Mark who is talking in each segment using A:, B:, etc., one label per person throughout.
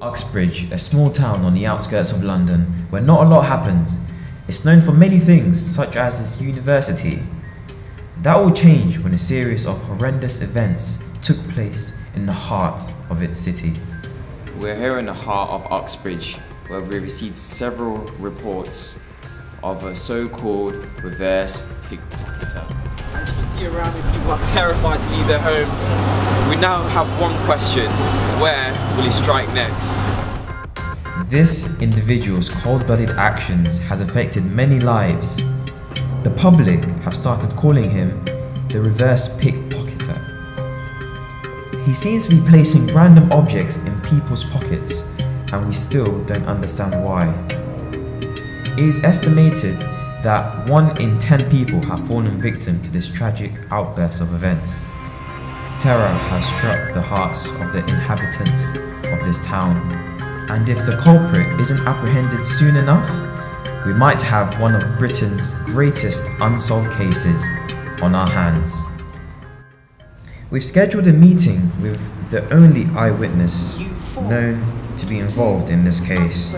A: Uxbridge, a small town on the outskirts of London where not a lot happens. It's known for many things such as its university. That all changed when a series of horrendous events took place in the heart of its city.
B: We're here in the heart of Uxbridge, where we received several reports of a so-called reverse pickpocketer. As you can see around me, people are terrified to leave their homes. We now have one question, where will he strike next?
A: This individual's cold-blooded actions has affected many lives. The public have started calling him the reverse pickpocketer. He seems to be placing random objects in people's pockets and we still don't understand why. It is estimated that 1 in 10 people have fallen victim to this tragic outburst of events. Terror has struck the hearts of the inhabitants of this town, and if the culprit isn't apprehended soon enough, we might have one of Britain's greatest unsolved cases on our hands. We've scheduled a meeting with the only eyewitness known to be involved in this case.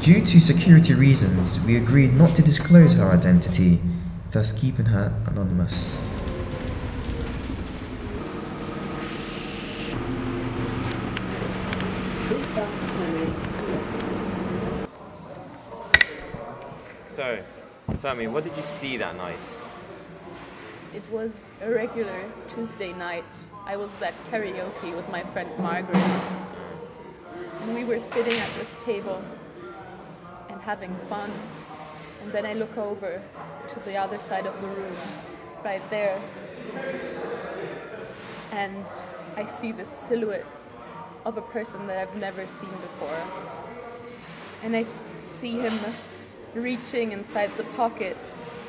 A: Due to security reasons, we agreed not to disclose her identity, thus keeping her anonymous.
B: So, tell me, what did you see that night?
C: It was a regular Tuesday night. I was at karaoke with my friend Margaret. And we were sitting at this table and having fun. And then I look over to the other side of the room, right there. And I see the silhouette of a person that I've never seen before. And I see him reaching inside the pocket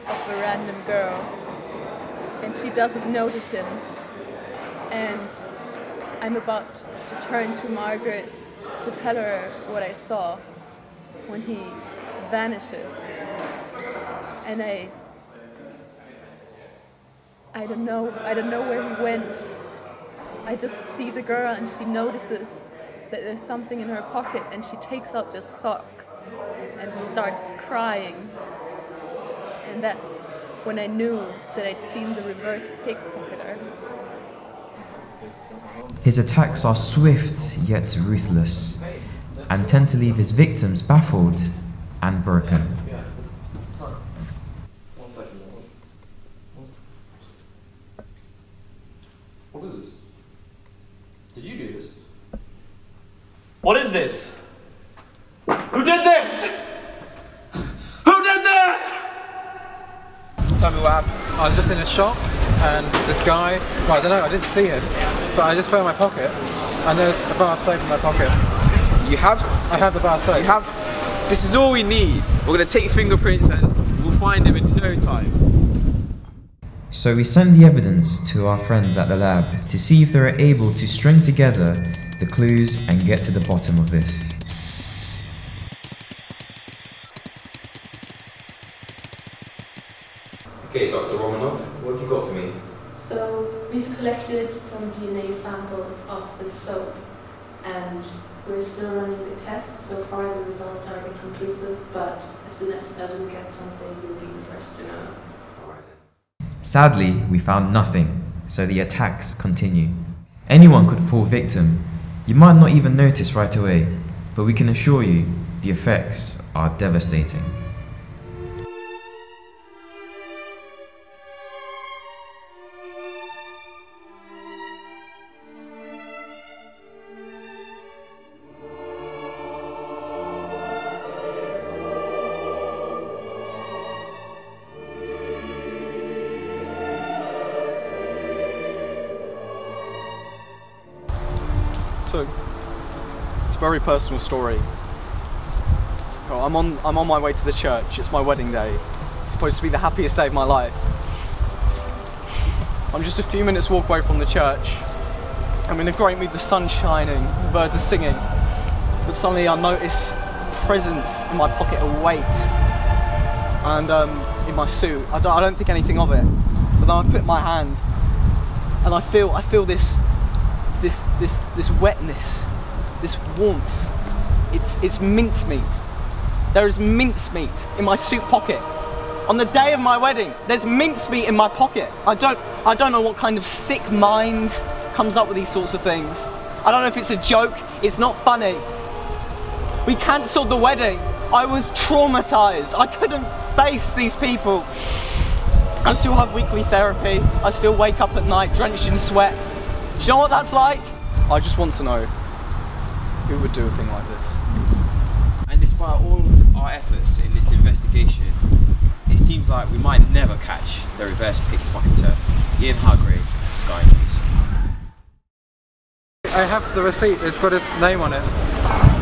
C: of a random girl. And she doesn't notice him. And I'm about to turn to Margaret to tell her what I saw when he vanishes. And I I don't know I don't know where he went. I just see the girl and she notices that there's something in her pocket and she takes out this sock and starts crying. And that's when I knew that I'd seen the reverse pickpocketer.
A: His attacks are swift yet ruthless, and tend to leave his victims baffled and broken.
D: What is this? Did you do this?
E: What is this? Who did this? Who did this?
B: Tell me what happened.
F: I was just in a shop and this guy, well, I don't know, I didn't see him, but I just felt in my pocket and there's a bar of soap in my pocket.
B: You have,
F: I have the bar of soap.
B: you have, this is all we need. We're gonna take fingerprints and we'll find him in no time.
A: So we send the evidence to our friends at the lab to see if they are able to string together the clues and get to the bottom of this.
B: Okay, Dr. Romanov, what have you got for me?
G: So we've collected some DNA samples of the soap and we're still running the tests. So far the results are inconclusive, but as soon as, as we get something, you'll be the first to know.
A: Sadly, we found nothing, so the attacks continue. Anyone could fall victim. You might not even notice right away, but we can assure you the effects are devastating.
E: It's a very personal story. Well, I'm on I'm on my way to the church. It's my wedding day. It's supposed to be the happiest day of my life. I'm just a few minutes walk away from the church. I'm in a great mood. The sun's shining. The birds are singing. But suddenly I notice presence in my pocket, a weight, and um, in my suit. I don't, I don't think anything of it. But then I put my hand, and I feel I feel this this this this wetness, this warmth It's, it's mincemeat. There is mincemeat in my suit pocket. On the day of my wedding, there's mincemeat in my pocket. I don't, I don't know what kind of sick mind comes up with these sorts of things. I don't know if it's a joke, it's not funny. We cancelled the wedding. I was traumatized. I couldn't face these people. I still have weekly therapy. I still wake up at night drenched in sweat. Do you know what that's like? I just want to know who would do a thing like this.
A: And despite all our efforts in this investigation, it seems like we might never catch the reverse pickpocketer, Ian Hargrave, Sky News.
F: I have the receipt, it's got his name on it.